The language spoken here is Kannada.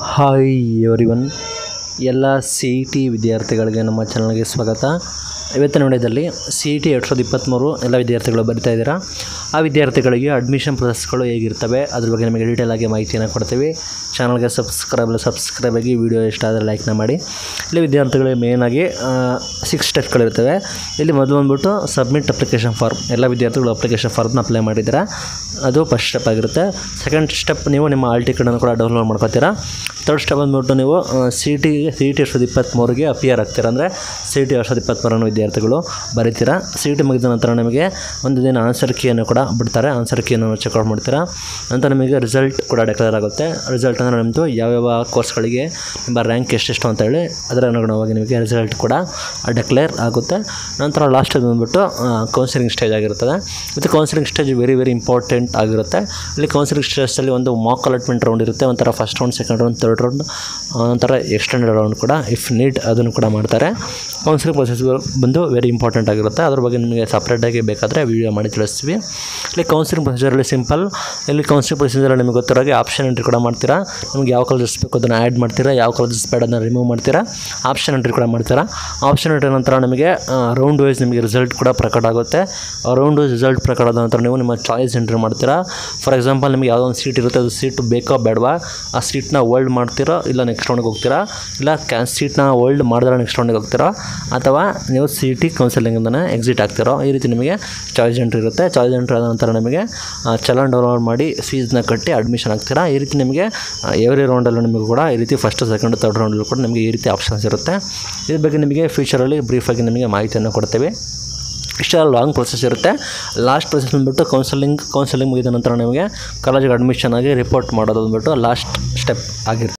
ಹಾಯ್ ಎವ್ರಿವನ್ ಎಲ್ಲ ಸಿ ಇ ಟಿ ವಿದ್ಯಾರ್ಥಿಗಳಿಗೆ ನಮ್ಮ ಚಾನಲ್ಗೆ ಸ್ವಾಗತ. ಇವತ್ತಿನ ವಿಡಿಯೋದಲ್ಲಿ ಸಿ ಇ ಟಿ ಎರಡು ಸಾವಿರದ ಇಪ್ಪತ್ತ್ಮೂರು ಎಲ್ಲ ವಿದ್ಯಾರ್ಥಿಗಳು ಬರಿತಾ ಇದ್ದೀರಾ? ಆ ವಿದ್ಯಾರ್ಥಿಗಳಿಗೆ ಅಡ್ಮಿಷನ್ ಪ್ರೊಸೆಸ್ಗಳು ಹೇಗಿರ್ತವೆ? ಅದ್ರ ಬಗ್ಗೆ ನಿಮಗೆ ಡೀಟೇಲ್ ಆಗಿ ಮಾಹಿತಿಯನ್ನು ಕೊಡ್ತೀವಿ. ಚಾನಲ್ಗೆ ಸಬ್ಸ್ಕ್ರೈಬ್ ಸಬ್ಸ್ಕ್ರೈಬ್ ಆಗಿ ವಿಡಿಯೋ ಇಷ್ಟ ಆದರೆ ಲೈಕ್ನ ಮಾಡಿ. ಇಲ್ಲಿ ವಿದ್ಯಾರ್ಥಿಗಳಿಗೆ ಮೇಯ್ನಾಗಿ ಸಿಕ್ಸ್ ಸ್ಟೆಪ್ಗಳಿರ್ತವೆ ಇಲ್ಲಿ ಮೊದಲು ಬಂದ್ಬಿಟ್ಟು ಸಬ್ಮಿಟ್ ಅಪ್ಲಿಕೇಶನ್ ಫಾರ್ಮ್ ಎಲ್ಲ ವಿದ್ಯಾರ್ಥಿಗಳು ಅಪ್ಲಿಕೇಶನ್ ಫಾರ್ಮ್ನ ಅಪ್ಲೈ ಮಾಡಿದ್ದೀರಾ? ಅದು ಫಸ್ಟ್ ಸ್ಟೆಪ್ ಆಗಿರುತ್ತೆ. ಸೆಕೆಂಡ್ ಸ್ಟೆಪ್ ನೀವು ನಿಮ್ಮ ಆಲ್ ಟಿಕೆಟನ್ನು ಕೂಡ ಡೌನ್ಲೋಡ್ ಮಾಡ್ಕೊತೀರಾ? ತರ್ಡ್ ಸ್ಟೆಪ್ ಬಂದ್ಬಿಟ್ಟು ನೀವು ಸಿ ಟಿ ಸಿ ಟಿ ಎರಡು ಸಾವಿರದ ಇಪ್ಪತ್ತ್ಮೂರಿಗೆ ಅಪಿಯರ್ ಆಗ್ತೀರಾ? ಅಂದರೆ ಸಿ ಟಿ ಎರಡು ಸಾವಿರದ ಇಪ್ಪತ್ತ್ಮೂರನ್ನು ವಿದ್ಯಾರ್ಥಿಗಳು ಬರೀತೀರಾ? ಸಿ ಟಿ ಮುಗಿದ ನಂತರ ನಿಮಗೆ ಒಂದು ದಿನ ಆನ್ಸರ್ ಕೀಯನ್ನು ಕೂಡ ಬಿಡ್ತಾರೆ. ಆನ್ಸರ್ ಕೀಯನ್ನು ಚೆಕ್ಔಟ್ ಮಾಡ್ತೀರಾ? ನಂತರ ನಿಮಗೆ ರಿಸಲ್ಟ್ ಕೂಡ ಡೆಕ್ಲೇರ್ ಆಗುತ್ತೆ. ರಿಸಲ್ಟ್ ಅಂದರೆ ನಿಮ್ಮದು ಯಾವ್ಯಾವ ಕೋರ್ಸ್ಗಳಿಗೆ ನಿಮ್ಮ ರ್ಯಾಂಕ್ ಎಷ್ಟೆಷ್ಟು ಅಂತ ಹೇಳಿ ಅದರ ಅನುಗುಣವಾಗಿ ನಿಮಗೆ ರಿಸಲ್ಟ್ ಕೂಡ ಡೆಕ್ಲೇರ್ ಆಗುತ್ತೆ. ನಂತರ ಲಾಸ್ಟ್ ಬಂದುಬಿಟ್ಟು ಕೌನ್ಸಿಲಿಂಗ್ ಸ್ಟೇಜ್ ಆಗಿರ್ತದೆ ಮತ್ತು counselling stage very very important ಆಗಿರುತ್ತೆ. ಇಲ್ಲಿ ಕೌನ್ಸಿಲಿಂಗ್ ಸ್ಟೇಜಲ್ಲಿ ಒಂದು ಮಾಕ್ ಅಲಾಟ್ಮೆಂಟ್ ರೌಂಡ್ ಇರುತ್ತೆ. ಒಂಥರ first round second round third round ನಂತರ ಎಕ್ಸ್ಟೆಂಡೆಡ್ ರೌಂಡ್ ಕೂಡ ಇಫ್ ನೀಡ್ ಅದನ್ನು ಕೂಡ ಮಾಡ್ತಾರೆ. ಕೌನ್ಸಿಲಿಂಗ್ ಪ್ರೊಸೆಸ್ಗಳು ಬಂದು ವೆರಿ ಇಂಪಾರ್ಟೆಂಟ್ ಆಗಿರುತ್ತೆ. ಅದ್ರ ಬಗ್ಗೆ ನಿಮಗೆ ಸಪ್ರೇಟಾಗಿ ಬೇಕಾದರೆ ವಿಡಿಯೋ ಮಾಡಿ ತಿಳಿಸ್ತೀವಿ. ಇಲ್ಲಿ ಕೌನ್ಸಿಲಿಂಗ್ ಪ್ರೊಸೀಜರಲ್ಲಿ ಸಿಂಪಲ್ ಇಲ್ಲಿ ಕೌನ್ಸಿಲಿಂಗ್ ಪ್ರೊಸೀಜರಲ್ಲಿ ನಿಮಗೆ ಗೊತ್ತಿರೋ ಹಾಗೆ ಆಪ್ಷನ್ ಎಂಟ್ರಿ ಕೂಡ ಮಾಡ್ತೀರಾ. ನಿಮ್ಗೆ ಯಾವ ಕಲರ್ಸ್ ಬೇಕು ಅದನ್ನು ಆ್ಯಡ್ ಮಾಡ್ತೀರಾ. ಯಾವ ಕಲರ್ಸ್ ಬೇಡ ಅದನ್ನು ರಿಮೂವ್ ಮಾಡ್ತೀರಾ. ಆಪ್ಷನ್ ಎಂಟ್ರಿ ಕೂಡ ಮಾಡ್ತೀರಾ. ಆಪ್ಷನ್ ಎಂಟ್ರಿ ನಂತರ ನಿಮಗೆ ರೌಂಡ್ ವೈಸ್ ನಿಮಗೆ ರಿಸಲ್ಟ್ ಕೂಡ ಪ್ರಕಟ ಆಗುತ್ತೆ. ರೌಂಡ್ ವೈಸ್ ರಿಸಲ್ಟ್ ಪ್ರಕಟ ಆದ ನಂತರ ನೀವು ನಿಮ್ಮ ಚಾಯ್ಸ್ ಎಂಟ್ರಿ ಮಾಡ್ತೀರಾ. ಫಾರ್ ಎಕ್ಸಾಂಪಲ್ ನಿಮಗೆ ಯಾವುದೋ ಒಂದು ಸೀಟ್ ಇರುತ್ತೆ. ಅದು ಸೀಟ್ ಬೇಕೋ ಬೇಡವಾ? ಆ ಸೀಟ್ನ ಹೋಲ್ಡ್ ಮಾಡ್ತೀರಾ? ಇಲ್ಲ ನೆಕ್ಸ್ಟ್ ರೌಂಡ್ಗೆ ಹೋಗ್ತೀರಾ? ಇಲ್ಲ ಕ್ಯಾನ್ ಸೀಟ್ನ ಹೋಲ್ಡ್ ಮಾಡಿದ್ರೆ ನೆಕ್ಸ್ಟ್ ರೌಂಡಿಗೆ ಹೋಗ್ತೀರಾ? ಅಥವಾ ನೀವು ಸಿ ಟಿ ಕೌನ್ಸಿಲಿಂಗಿಂದನೇ ಎಕ್ಸಿಟ್ ಆಗ್ತಿರೋ, ಈ ರೀತಿ ನಿಮಗೆ ಚಾಯ್ಸ್ ಎಂಟ್ರಿ ಇರುತ್ತೆ. ಚಾಯ್ಸ್ ಎಂಟ್ರಿ ಆದ ನಂತರ ನಿಮಗೆ ಚಲನ್ ಡೌನ್ಲೋಡ್ ಮಾಡಿ ಫೀಸ್ನ ಕಟ್ಟಿ ಅಡ್ಮಿಷನ್ ಆಗ್ತೀರಾ. ಈ ರೀತಿ ನಿಮಗೆ ಎವ್ರಿ ರೌಂಡಲ್ಲೂ ನಿಮಗೆ ಕೂಡ ಈ ರೀತಿ ಫಸ್ಟ್ ಸೆಕೆಂಡ್ ತರ್ಡ್ ರೌಂಡಲ್ಲಿ ಕೂಡ ನಿಮಗೆ ಈ ರೀತಿ ಆಪ್ಷನ್ಸ್ ಇರುತ್ತೆ. ಇದ್ರ ಬಗ್ಗೆ ನಿಮಗೆ ಫ್ಯೂಚರಲ್ಲಿ ಬ್ರೀಫಾಗಿ ನಿಮಗೆ ಮಾಹಿತಿಯನ್ನು ಕೊಡ್ತೇವೆ. ಇಷ್ಟೆಲ್ಲ ಲಾಂಗ್ ಪ್ರೊಸೆಸ್ ಇರುತ್ತೆ. ಲಾಸ್ಟ್ ಪ್ರೊಸೆಸ್ ಬಂದುಬಿಟ್ಟು ಕೌನ್ಸಿಲಿಂಗ್ ಕೌನ್ಸಿಲಿಂಗ್ ಮುಗಿದ ನಂತರ ನಿಮಗೆ ಕಾಲೇಜಿಗೆ ಅಡ್ಮಿಷನ್ ಆಗಿ ರಿಪೋರ್ಟ್ ಮಾಡೋದು ಬಂದುಬಿಟ್ಟು ಲಾಸ್ಟ್ ಸ್ಟೆಪ್ ಆಗಿರುತ್ತೆ.